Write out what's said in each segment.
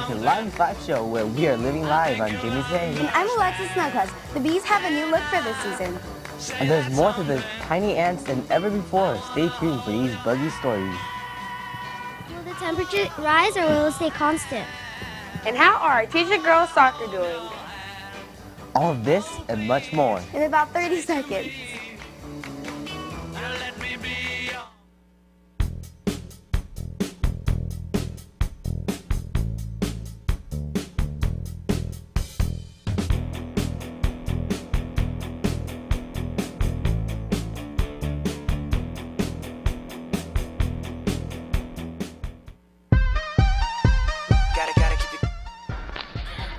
for tuning into Live Five Show, where we are living live on Jimmy's Day. And I'm Alexis Snughuss. The bees have a new look for this season. And there's more to the tiny ants than ever before. Stay tuned for these buggy stories. Will the temperature rise or will it stay constant? And how are teacher girls soccer doing? All of this and much more. In about 30 seconds.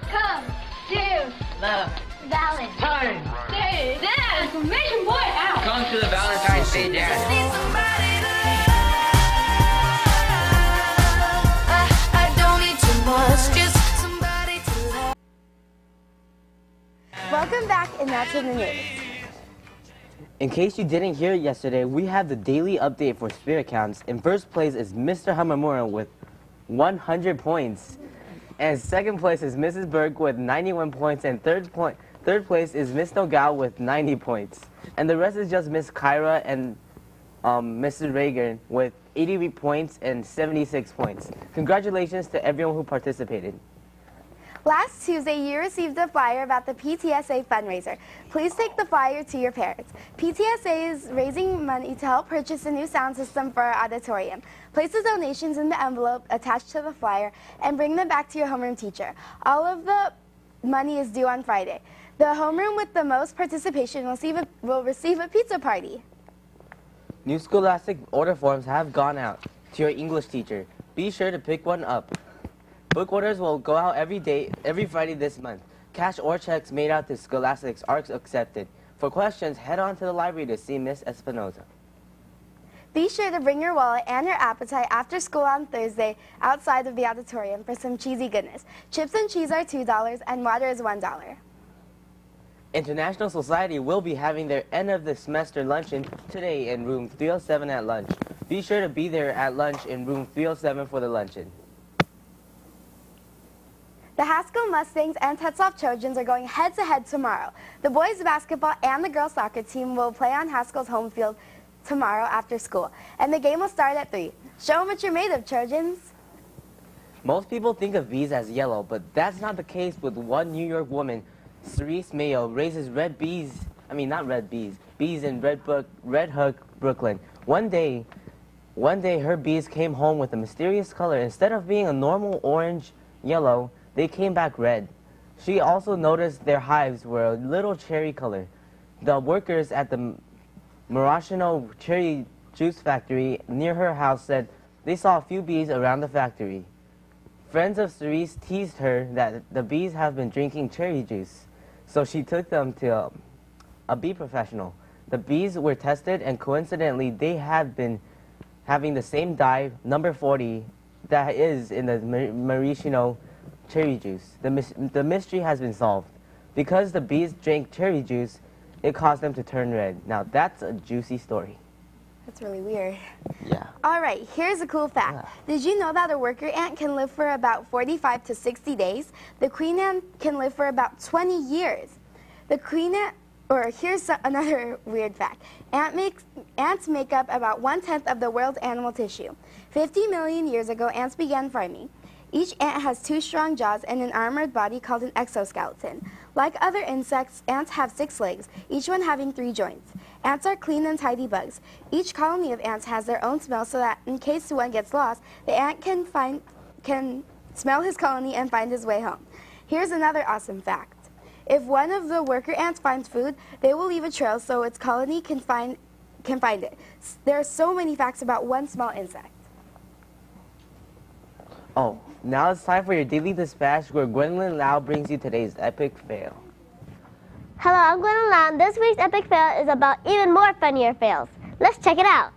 Come to The Valentine time Day Dance. Mission Boy out. comes to the Valentine's Day dance. Welcome back, and that's in the news. In case you didn't hear it yesterday, we have the daily update for spirit counts. In first place is Mr. Hamamura with 100 points. And second place is Mrs. Berg with 91 points. And third point, third place is Miss Nogal with 90 points. And the rest is just Miss Kyra and um, Mrs. Reagan with 80 points and 76 points. Congratulations to everyone who participated. Last Tuesday, you received a flyer about the PTSA fundraiser. Please take the flyer to your parents. PTSA is raising money to help purchase a new sound system for our auditorium. Place the donations in the envelope attached to the flyer and bring them back to your homeroom teacher. All of the money is due on Friday. The homeroom with the most participation will receive a, will receive a pizza party. New Scholastic order forms have gone out to your English teacher. Be sure to pick one up. Book orders will go out every day, every Friday this month. Cash or checks made out to Scholastics are accepted. For questions, head on to the library to see Miss Espinoza. Be sure to bring your wallet and your appetite after school on Thursday outside of the auditorium for some cheesy goodness. Chips and cheese are $2 and water is $1. International Society will be having their end of the semester luncheon today in room 307 at lunch. Be sure to be there at lunch in room 307 for the luncheon. The Haskell Mustangs and Tetzlaff Trojans are going head to head tomorrow. The boys basketball and the girls soccer team will play on Haskell's home field tomorrow after school, and the game will start at 3. Show them what you're made of, Trojans. Most people think of bees as yellow, but that's not the case with one New York woman, Cerise Mayo, raises red bees, I mean not red bees, bees in Red, Brook, red Hook, Brooklyn. One day, one day her bees came home with a mysterious color. Instead of being a normal orange yellow, they came back red. She also noticed their hives were a little cherry color. The workers at the Maraschino cherry juice factory near her house said they saw a few bees around the factory. Friends of Cerise teased her that the bees have been drinking cherry juice, so she took them to a, a bee professional. The bees were tested, and coincidentally, they had been having the same dye, number 40, that is in the Mar- Maraschino cherry juice. The, the mystery has been solved. Because the bees drank cherry juice, it caused them to turn red. Now, that's a juicy story. That's really weird. Yeah. All right, here's a cool fact. Did you know that a worker ant can live for about 45 to 60 days? The queen ant can live for about 20 years. The queen ant, or here's another weird fact. Ant makes, ants make up about one tenth of the world's animal tissue. 50 million years ago, ants began farming. Each ant has two strong jaws and an armored body called an exoskeleton. Like other insects, ants have six legs, each one having three joints. Ants are clean and tidy bugs. Each colony of ants has their own smell so that in case one gets lost, the ant can find can smell his colony and find his way home. Here's another awesome fact. If one of the worker ants finds food, they will leave a trail so its colony can find can find it. There are so many facts about one small insect. Oh, now it's time for your daily dispatch where Gwendolyn Lau brings you today's epic fail. Hello, I'm Glenn Lam. This week's epic fail is about even more funnier fails. Let's check it out.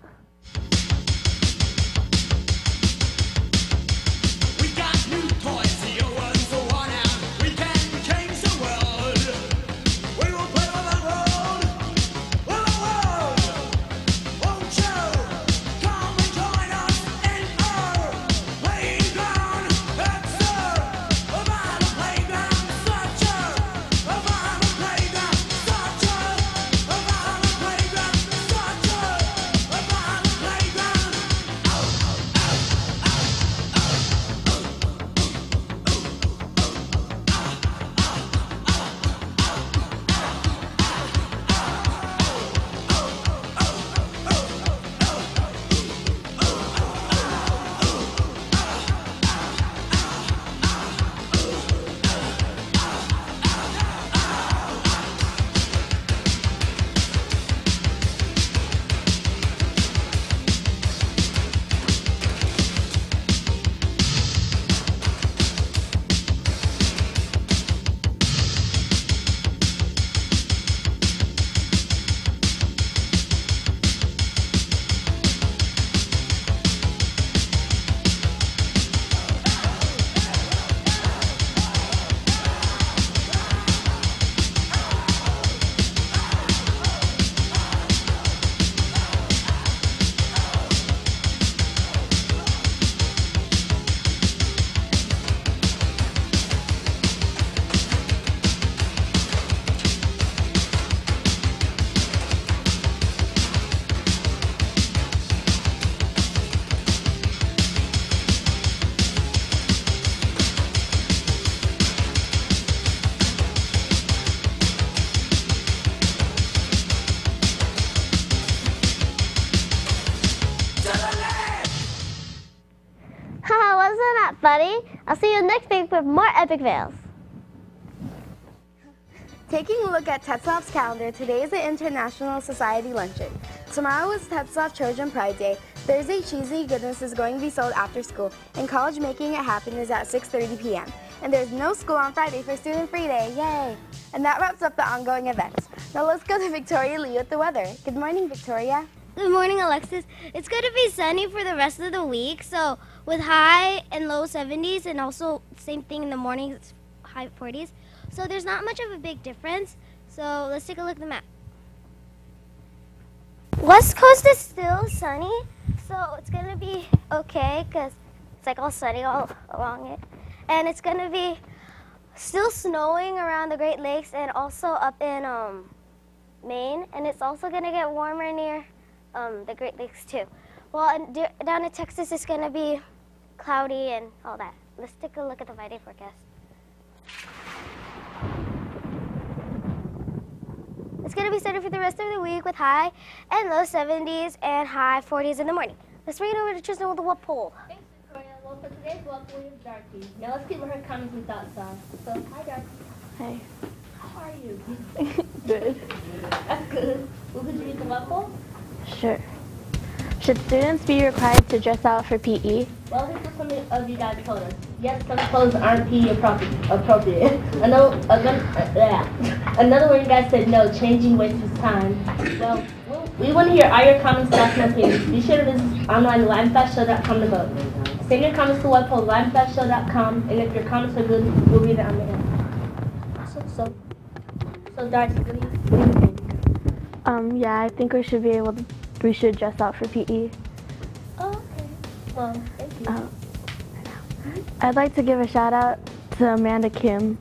More epic fails. Taking a look at Tetzlaff's calendar, today is the International Society Luncheon. Tomorrow is Tetzloff Trojan Pride Day. Thursday, Cheesy Goodness is going to be sold after school, and College Making It Happen is at 6.30 p.m. And there's no school on Friday for Student Free Day, yay! And that wraps up the ongoing events. Now let's go to Victoria Lee with the weather. Good morning, Victoria. Good morning, Alexis. It's going to be sunny for the rest of the week, so with high and low 70s, and also same thing in the mornings, high 40s. So there's not much of a big difference. So let's take a look at the map. West Coast is still sunny, so it's going to be okay because it's like all sunny all along it. And it's going to be still snowing around the Great Lakes and also up in um, Maine, and it's also going to get warmer near um, the Great Lakes too. Well, and d- down in Texas, it's going to be cloudy and all that. Let's take a look at the five-day forecast. It's going to be sunny for the rest of the week with high and low 70s and high 40s in the morning. Let's bring it over to Tristan with the what poll. Thanks, Victoria. Well, for today's walk, we have Darcy. Now let's see what her comments and thoughts are. So, hi, Darcy. Hey. How are you? Good. That's good. Well, could you read the walk poll? Sure. Should students be required to dress out for? PE? Well, here's what some of you guys told us. Yes, some clothes aren't PE appropriate. Another, yeah. Another one you guys said no, changing wastes time. Well, we'll- want to hear all your comments, thoughts, and opinions. Be sure to visit online livein5show.com to vote. Send your comments to webpoll livein5show.com, and if your comments are good, we'll read it on the air. So, so, so Darcy? Um, yeah, I think we should be able to, we should dress out for. PE. Oh, okay. Well, thank you. Um, I'd like to give a shout out to Amanda Kim.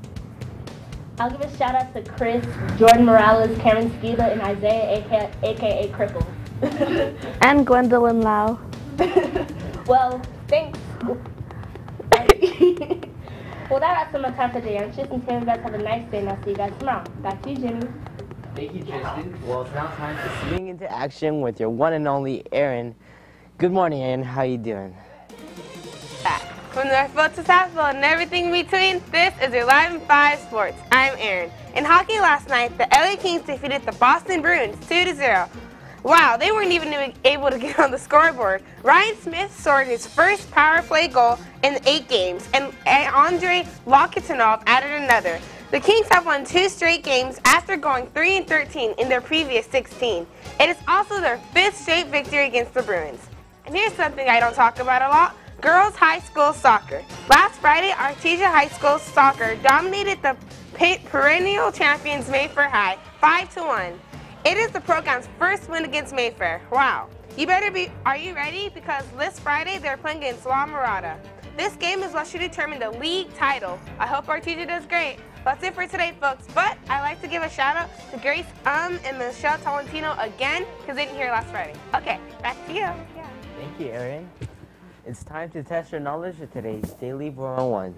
I'll give a shout out to Chris, Jordan Morales, Karen Skila, and Isaiah, aka, AKA Cripple. And Gwendolyn Lau. well, thanks. well, that wraps up my time for today. I'm Tristan Tim. You guys have a nice day, and I'll see you guys tomorrow. Back to you, Jimmy. Thank you, Tristan. Well, it's now time to swing into action with your one and only Aaron. Good morning, Aaron. How you doing? Back. From Northville to Southville and everything in between, this is your Live in 5 Sports. I'm Aaron. In hockey last night, the LA Kings defeated the Boston Bruins 2-0. Wow, they weren't even able to get on the scoreboard. Ryan Smyth scored his first power play goal in eight games, and Andre Loktionov added another. The Kings have won two straight games after going 3 and 13 in their previous 16. It is also their fifth straight victory against the Bruins. And here's something I don't talk about a lot girls high school soccer. Last Friday, Artesia High School soccer dominated the perennial champions Mayfair High 5 to 1. It is the program's first win against Mayfair. Wow. You better be, are you ready? Because this Friday they're playing against La Mirada. This game is what should determine the league title. I hope Artesia does great. That's it for today, folks. But I like to give a shout out to Grace Um and Michelle Tolentino again because they didn't hear last Friday. Okay, back to you. Yeah. Thank you, Aaron. It's time to test your knowledge of today's Daily 101.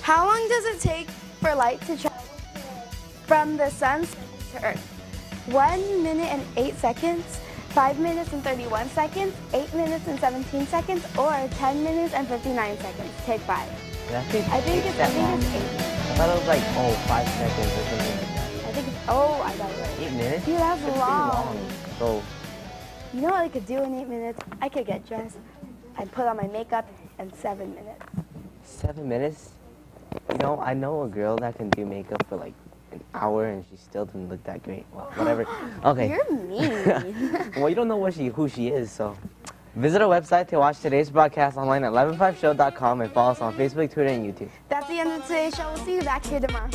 How long does it take for light to travel from the sun to Earth? One minute and eight seconds, five minutes and 31 seconds, eight minutes and 17 seconds, or 10 minutes and 59 seconds. Take five. I think, I think it's, I that think long. it's eight. I thought it was like, oh, five seconds or something like that. I think it's, oh, I got it right. Eight minutes? Dude, that's pretty long. So, You know what I could do in eight minutes? I could get dressed, I'd put on my makeup in seven minutes. seven minutes? You know, I know a girl that can do makeup for like an hour and she still doesn't look that great. Well, whatever. Okay. You're mean. well, you don't know what she, who she is, so. Visit our website to watch today's broadcast online at 115show.com and follow us on Facebook, Twitter, and YouTube. That's the end of today's show. We'll see you back here tomorrow.